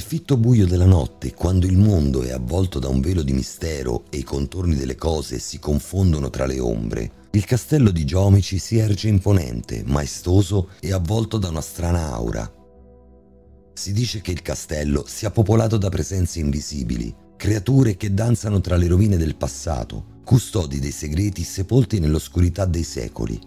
Nel fitto buio della notte, quando il mondo è avvolto da un velo di mistero e i contorni delle cose si confondono tra le ombre, il castello di Giomici si erge imponente, maestoso e avvolto da una strana aura. Si dice che il castello sia popolato da presenze invisibili, creature che danzano tra le rovine del passato, custodi dei segreti sepolti nell'oscurità dei secoli.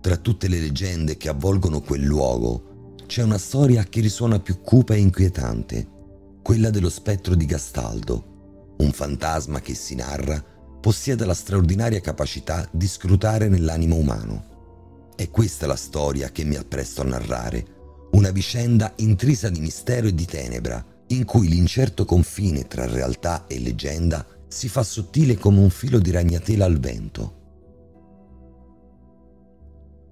Tra tutte le leggende che avvolgono quel luogo, c'è una storia che risuona più cupa e inquietante, quella dello spettro di Gastaldo, un fantasma che si narra possiede la straordinaria capacità di scrutare nell'animo umano. È questa la storia che mi appresto a narrare, una vicenda intrisa di mistero e di tenebra, in cui l'incerto confine tra realtà e leggenda si fa sottile come un filo di ragnatela al vento.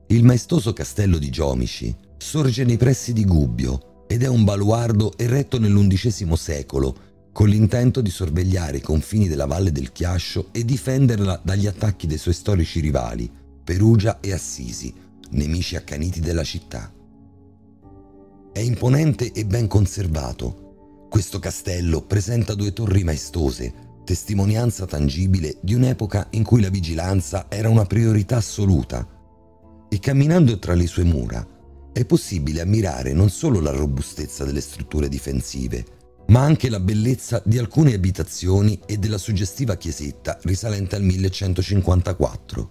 Il maestoso castello di Giomici sorge nei pressi di Gubbio ed è un baluardo eretto nell'undicesimo secolo con l'intento di sorvegliare i confini della Valle del Chiascio e difenderla dagli attacchi dei suoi storici rivali, Perugia e Assisi, nemici accaniti della città. È imponente e ben conservato. Questo castello presenta due torri maestose, testimonianza tangibile di un'epoca in cui la vigilanza era una priorità assoluta. E camminando tra le sue mura, è possibile ammirare non solo la robustezza delle strutture difensive, ma anche la bellezza di alcune abitazioni e della suggestiva chiesetta risalente al 1154.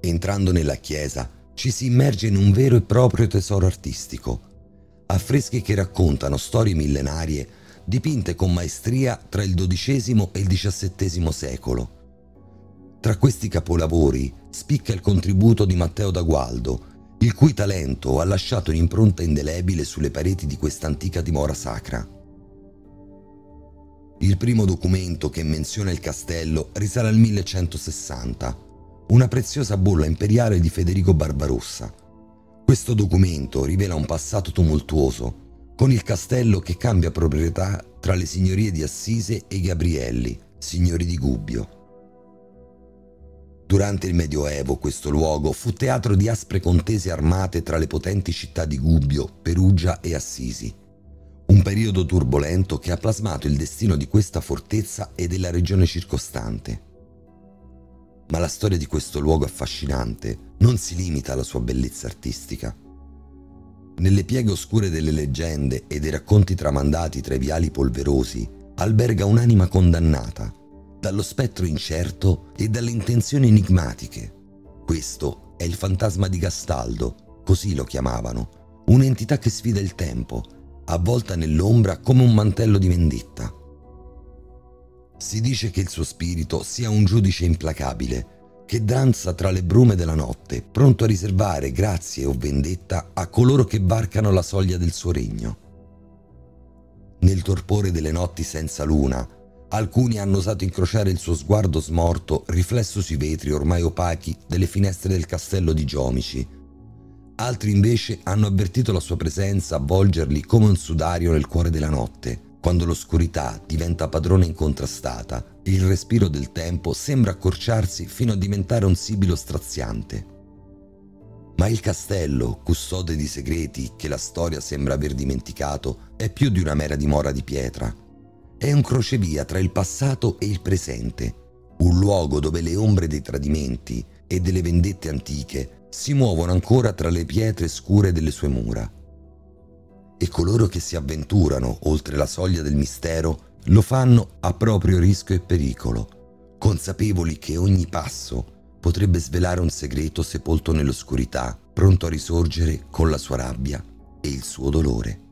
Entrando nella chiesa ci si immerge in un vero e proprio tesoro artistico, affreschi che raccontano storie millenarie dipinte con maestria tra il XII e il XVII secolo. Tra questi capolavori spicca il contributo di Matteo da Gualdo, il cui talento ha lasciato un'impronta indelebile sulle pareti di questa antica dimora sacra. Il primo documento che menziona il castello risale al 1160, una preziosa bolla imperiale di Federico Barbarossa. Questo documento rivela un passato tumultuoso, con il castello che cambia proprietà tra le signorie di Assise e Gabrielli, signori di Gubbio. Durante il Medioevo questo luogo fu teatro di aspre contese armate tra le potenti città di Gubbio, Perugia e Assisi. Un periodo turbolento che ha plasmato il destino di questa fortezza e della regione circostante. Ma la storia di questo luogo affascinante non si limita alla sua bellezza artistica. Nelle pieghe oscure delle leggende e dei racconti tramandati tra i viali polverosi alberga un'anima condannata dallo spettro incerto e dalle intenzioni enigmatiche. Questo è il fantasma di Gastaldo, così lo chiamavano, un'entità che sfida il tempo, avvolta nell'ombra come un mantello di vendetta. Si dice che il suo spirito sia un giudice implacabile, che danza tra le brume della notte, pronto a riservare grazie o vendetta a coloro che varcano la soglia del suo regno. Nel torpore delle notti senza luna, Alcuni hanno osato incrociare il suo sguardo smorto riflesso sui vetri ormai opachi delle finestre del castello di Giomici. Altri invece hanno avvertito la sua presenza avvolgerli come un sudario nel cuore della notte, quando l'oscurità diventa padrona incontrastata e il respiro del tempo sembra accorciarsi fino a diventare un sibilo straziante. Ma il castello, custode di segreti che la storia sembra aver dimenticato, è più di una mera dimora di pietra è un crocevia tra il passato e il presente, un luogo dove le ombre dei tradimenti e delle vendette antiche si muovono ancora tra le pietre scure delle sue mura. E coloro che si avventurano oltre la soglia del mistero lo fanno a proprio rischio e pericolo, consapevoli che ogni passo potrebbe svelare un segreto sepolto nell'oscurità, pronto a risorgere con la sua rabbia e il suo dolore.